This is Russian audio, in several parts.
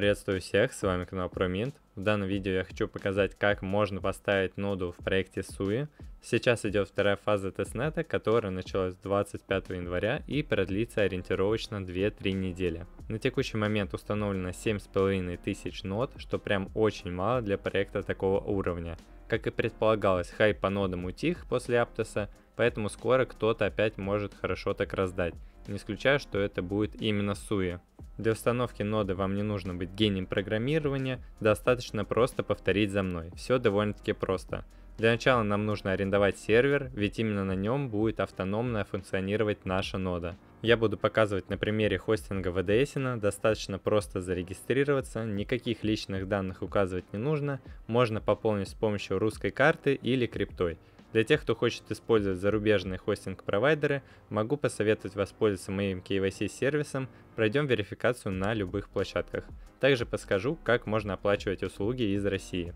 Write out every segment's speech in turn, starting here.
Приветствую всех, с вами канал ProMint. В данном видео я хочу показать, как можно поставить ноду в проекте SUI. Сейчас идет вторая фаза тестнета, которая началась 25 января и продлится ориентировочно 2-3 недели. На текущий момент установлено 7500 нод, что прям очень мало для проекта такого уровня. Как и предполагалось, хайп по нодам утих после Аптоса, поэтому скоро кто-то опять может хорошо так раздать. Не исключаю, что это будет именно SUI. Для установки ноды вам не нужно быть гением программирования, достаточно просто повторить за мной. Все довольно-таки просто. Для начала нам нужно арендовать сервер, ведь именно на нем будет автономно функционировать наша нода. Я буду показывать на примере хостинга VDS, достаточно просто зарегистрироваться, никаких личных данных указывать не нужно, можно пополнить с помощью русской карты или криптой. Для тех, кто хочет использовать зарубежные хостинг-провайдеры, могу посоветовать воспользоваться моим KYC-сервисом, пройдем верификацию на любых площадках. Также подскажу, как можно оплачивать услуги из России.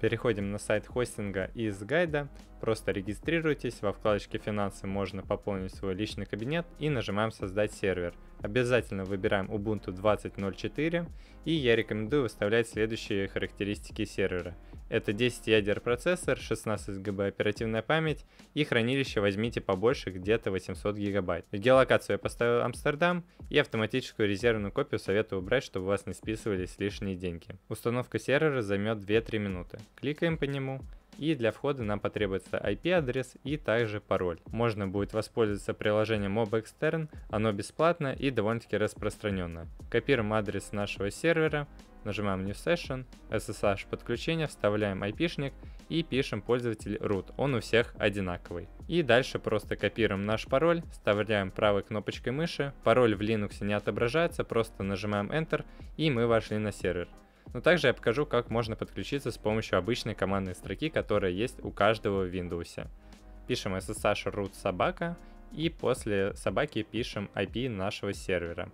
Переходим на сайт хостинга из гайда, просто регистрируйтесь, во вкладочке «Финансы» можно пополнить свой личный кабинет и нажимаем «Создать сервер». Обязательно выбираем Ubuntu 20.04 и я рекомендую выставлять следующие характеристики сервера. Это 10 ядер процессор, 16 ГБ оперативная память и хранилище возьмите побольше, где-то 800 гигабайт. В геолокацию я поставил Амстердам и автоматическую резервную копию советую убрать, чтобы у вас не списывались лишние деньги. Установка сервера займет 2-3 минуты. Кликаем по нему и для входа нам потребуется IP-адрес и также пароль. Можно будет воспользоваться приложением MobExtern, оно бесплатно и довольно-таки распространенно. Копируем адрес нашего сервера, нажимаем New Session, SSH подключение, вставляем IP-шник и пишем пользователь root, он у всех одинаковый. И дальше просто копируем наш пароль, вставляем правой кнопочкой мыши, пароль в Linux не отображается, просто нажимаем Enter и мы вошли на сервер. Но также я покажу, как можно подключиться с помощью обычной командной строки, которая есть у каждого в Windows. Пишем ssh root собака и после собаки пишем IP нашего сервера.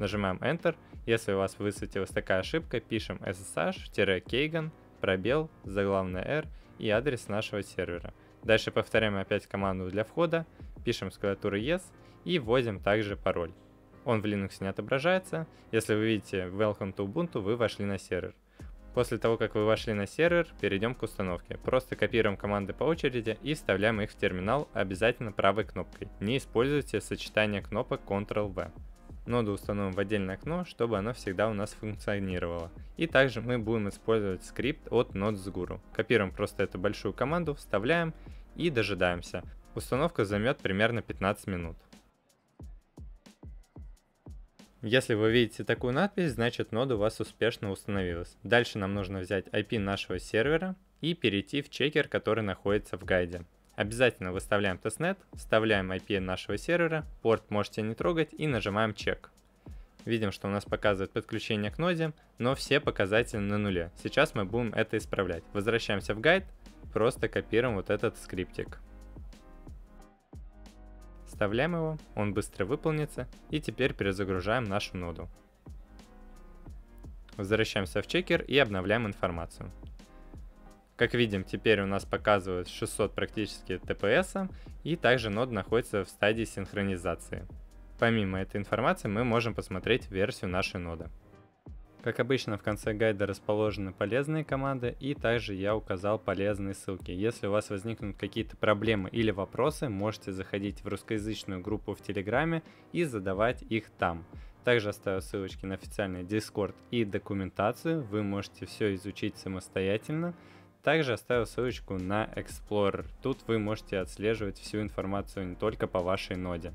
Нажимаем Enter. Если у вас высветилась такая ошибка, пишем ssh-kagan, пробел, заглавная R и адрес нашего сервера. Дальше повторяем опять команду для входа, пишем с клавиатуры Yes и вводим также пароль он в Linux не отображается. Если вы видите Welcome to Ubuntu, вы вошли на сервер. После того, как вы вошли на сервер, перейдем к установке. Просто копируем команды по очереди и вставляем их в терминал обязательно правой кнопкой. Не используйте сочетание кнопок Ctrl-V. Ноду установим в отдельное окно, чтобы оно всегда у нас функционировало. И также мы будем использовать скрипт от NodesGuru. Копируем просто эту большую команду, вставляем и дожидаемся. Установка займет примерно 15 минут. Если вы видите такую надпись, значит нода у вас успешно установилась. Дальше нам нужно взять IP нашего сервера и перейти в checker, который находится в гайде. Обязательно выставляем testnet, вставляем IP нашего сервера, порт можете не трогать и нажимаем чек. Видим, что у нас показывает подключение к ноде, но все показатели на нуле. Сейчас мы будем это исправлять. Возвращаемся в гайд, просто копируем вот этот скриптик. Вставляем его, он быстро выполнится, и теперь перезагружаем нашу ноду. Возвращаемся в чекер и обновляем информацию. Как видим, теперь у нас показывает 600 практически TPS, и также нода находится в стадии синхронизации. Помимо этой информации мы можем посмотреть версию нашей ноды. Как обычно в конце гайда расположены полезные команды и также я указал полезные ссылки. Если у вас возникнут какие-то проблемы или вопросы, можете заходить в русскоязычную группу в Телеграме и задавать их там. Также оставил ссылочки на официальный Discord и документацию, вы можете все изучить самостоятельно. Также оставил ссылочку на Explorer, тут вы можете отслеживать всю информацию не только по вашей ноде.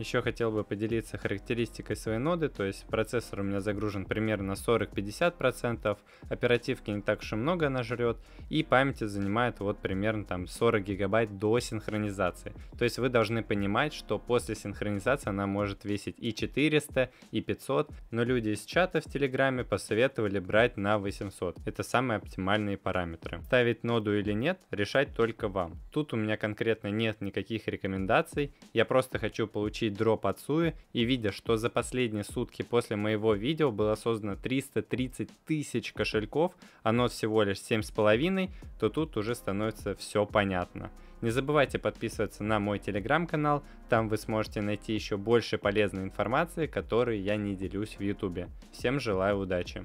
Еще хотел бы поделиться характеристикой своей ноды, то есть процессор у меня загружен примерно 40-50%, оперативки не так уж и много она жрет, и памяти занимает вот примерно там 40 гигабайт до синхронизации. То есть вы должны понимать, что после синхронизации она может весить и 400, и 500, но люди из чата в Телеграме посоветовали брать на 800. Это самые оптимальные параметры. Ставить ноду или нет, решать только вам. Тут у меня конкретно нет никаких рекомендаций, я просто хочу получить получить дроп Суи и видя, что за последние сутки после моего видео было создано 330 тысяч кошельков, а нот всего лишь 7,5, то тут уже становится все понятно. Не забывайте подписываться на мой телеграм-канал, там вы сможете найти еще больше полезной информации, которой я не делюсь в ютубе. Всем желаю удачи!